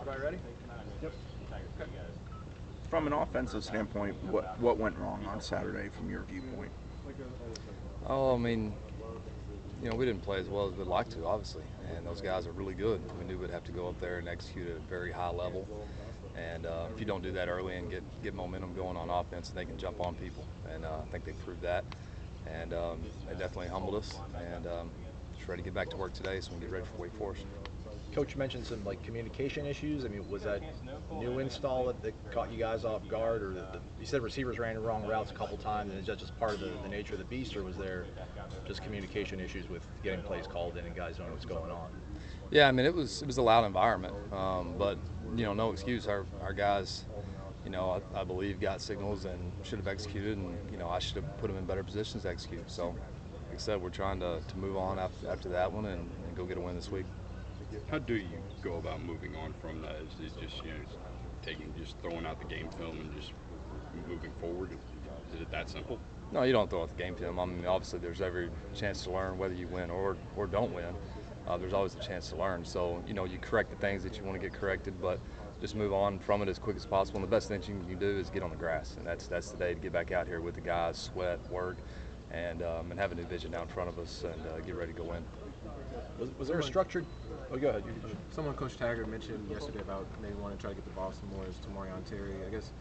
Everybody ready? Yep. From an offensive standpoint, what what went wrong on Saturday from your viewpoint? Oh, I mean, you know, we didn't play as well as we'd like to, obviously, and those guys are really good. We knew we'd have to go up there and execute at a very high level, and uh, if you don't do that early and get get momentum going on offense, they can jump on people, and uh, I think they proved that, and um, they definitely humbled us, and um, just ready to get back to work today, so we can get ready for Wake Forest. Coach mentioned some like communication issues. I mean, was that new install that, that caught you guys off guard, or the, the, you said receivers ran the wrong routes a couple times, and is that just part of the, the nature of the beast, or was there just communication issues with getting plays called in and guys knowing what's going on? Yeah, I mean it was it was a loud environment, um, but you know no excuse. Our our guys, you know, I, I, believe got signals and should have executed, and you know I should have put them in better positions to execute. So, like I said, we're trying to, to move on after, after that one and, and go get a win this week. How do you go about moving on from that? Is it just you know taking just throwing out the game film and just moving forward? Is it that simple? No, you don't throw out the game film. I mean, obviously, there's every chance to learn whether you win or or don't win. Uh, there's always a chance to learn. So you know, you correct the things that you want to get corrected, but just move on from it as quick as possible. And the best thing you can do is get on the grass, and that's that's the day to get back out here with the guys, sweat, work, and um, and have a new vision down in front of us and uh, get ready to go win. Was, was there a structured? Oh, go ahead. Someone Coach Taggart mentioned yesterday about maybe wanting to try to get the ball some more is Tamorrion Terry. I guess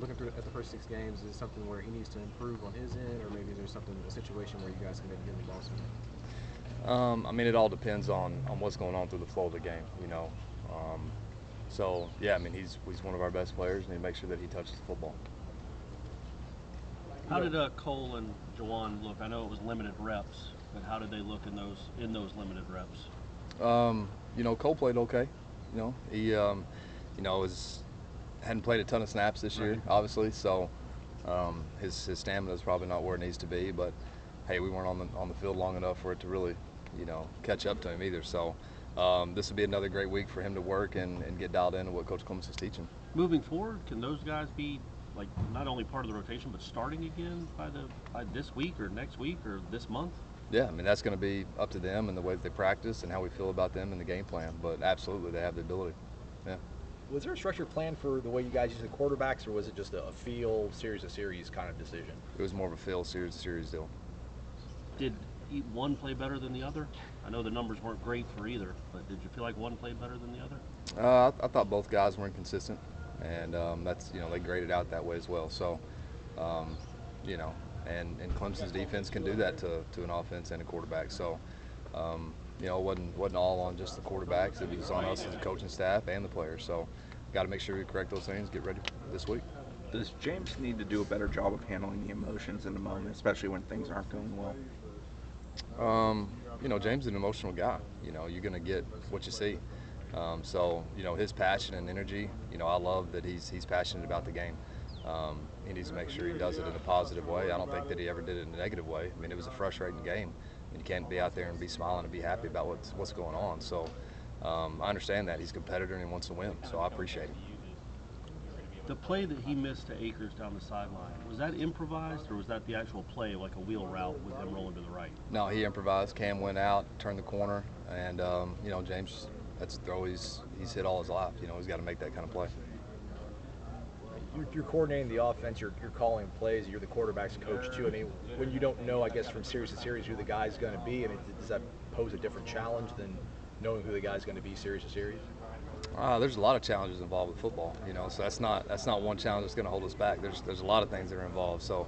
looking through at the first six games, is it something where he needs to improve on his end, or maybe there's something a situation where you guys can maybe get the ball some more? Um, I mean, it all depends on, on what's going on through the flow of the game, you know. Um, so yeah, I mean, he's he's one of our best players, and he makes sure that he touches the football. How did uh, Cole and Juwan look? I know it was limited reps, but how did they look in those in those limited reps? Um, you know, Cole played okay. You know, he, um, you know, was hadn't played a ton of snaps this year, right. obviously. So um, his his stamina is probably not where it needs to be. But hey, we weren't on the on the field long enough for it to really, you know, catch up to him either. So um, this will be another great week for him to work and, and get dialed into what Coach Clemens is teaching. Moving forward, can those guys be like not only part of the rotation but starting again by the by this week or next week or this month? Yeah, I mean that's going to be up to them and the way that they practice and how we feel about them and the game plan. But absolutely, they have the ability. Yeah. Was there a structured plan for the way you guys use the quarterbacks, or was it just a feel series of series kind of decision? It was more of a feel series of series deal. Did one play better than the other? I know the numbers weren't great for either, but did you feel like one played better than the other? Uh, I, I, thought both guys were inconsistent, and um, that's you know they graded out that way as well. So, um, you know, and, and Clemson's defense can do that to, to an offense and a quarterback. So, um, you know, it wasn't wasn't all on just the quarterbacks. It was on us as a coaching staff and the players. So, got to make sure we correct those things. Get ready this week. Does James need to do a better job of handling the emotions in the moment, especially when things aren't going well? Um, you know, James is an emotional guy. You know, you're going to get what you see. Um, so, you know, his passion and energy. You know, I love that he's he's passionate about the game. Um, he needs to make sure he does it in a positive way. I don't think that he ever did it in a negative way. I mean, it was a frustrating game. I mean, you can't be out there and be smiling and be happy about what's what's going on. So um, I understand that he's a competitor and he wants to win. So I appreciate it. The play that he missed to Akers down the sideline was that improvised or was that the actual play, like a wheel route with him rolling to the right? No, he improvised. Cam went out, turned the corner, and um, you know James. That's a throw he's he's hit all his life. You know he's got to make that kind of play you're, you're, coordinating the offense, you're, you're calling plays, you're the quarterback's coach too. I mean, when you don't know, I guess from series to series who the guy's going to be, I mean, does that pose a different challenge than knowing who the guy's going to be series to series? Uh, there's a lot of challenges involved with football, you know. So that's not that's not one challenge that's going to hold us back. There's there's a lot of things that are involved. So,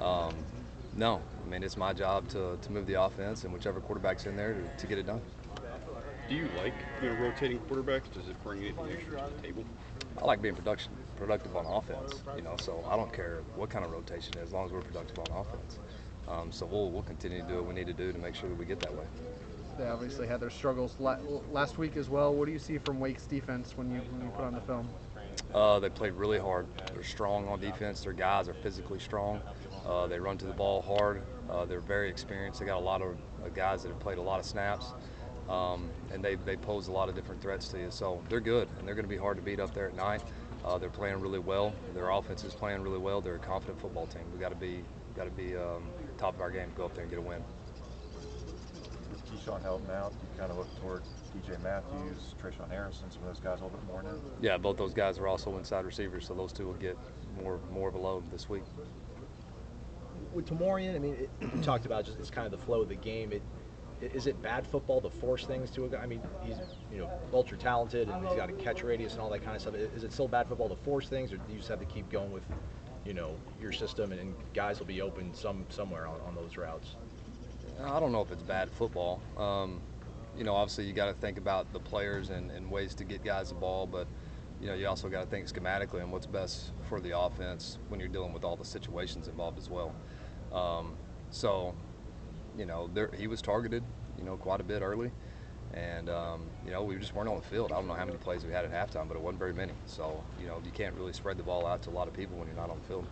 um, no, I mean it's my job to, to move the offense and whichever quarterback's in there to, to get it done. Do you like you know, rotating quarterbacks? Does it bring anything extra to the table? I like being production productive on offense. You know, so I don't care what kind of rotation is, as long as we're productive on offense. Um, so we'll we'll continue to do what we need to do to make sure that we get that way. They obviously had their struggles last week as well. What do you see from Wake's defense when you when you put on the film? Uh, they played really hard. They're strong on defense. Their guys are physically strong. Uh, they run to the ball hard. Uh, they're very experienced. They got a lot of guys that have played a lot of snaps. Um, and they, they pose a lot of different threats to you. So they're good, and they're going to be hard to beat up there at night. Uh, they're playing really well. Their offense is playing really well. They're a confident football team. We got to be got to be um, top of our game to go up there and get a win. With Keyshawn Helton out, you kind of look toward DJ Matthews, Tre'Shaun Harrison, some of those guys a little bit more now? Yeah, both those guys are also inside receivers, so those two will get more more of a load this week. with Tamorrion, I mean, it, you talked about just it's kind of the flow of the game. It i- is it bad football to force things to a guy? I mean, he's you know ultra talented and he's got a catch radius and all that kind of stuff. Is it still bad football to force things, or do you just have to keep going with you know your system and, guys will be open some somewhere on, on those routes? I don't know if it's bad football. Um, you know, obviously you got to think about the players and, and ways to get guys the ball, but you know you also got to think schematically and what's best for the offense when you're dealing with all the situations involved as well. Um, so, you know, there, he was targeted, you know, quite a bit early, and um, you know we just weren't on the field. I don't know how many plays we had at halftime, but it wasn't very many. So you know you can't really spread the ball out to a lot of people when you're not on the field.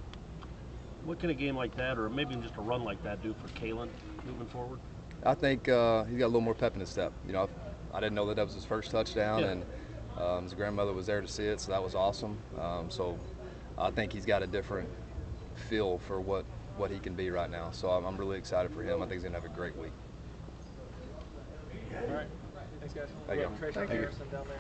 What can a game like that, or maybe just a run like that, do for Khalan moving forward? I think uh, he's got a little more pep in his step. You know, I didn't know that that was his first touchdown, Yeah. and um, his grandmother was there to see it, so that was awesome. Um, so I think he's got a different feel for what, what he can be right now. So I'm, I'm really excited for him. I think he's going to have a great week. All right. Thanks, guys. Thank you. Tre'Shaun Harrison down there.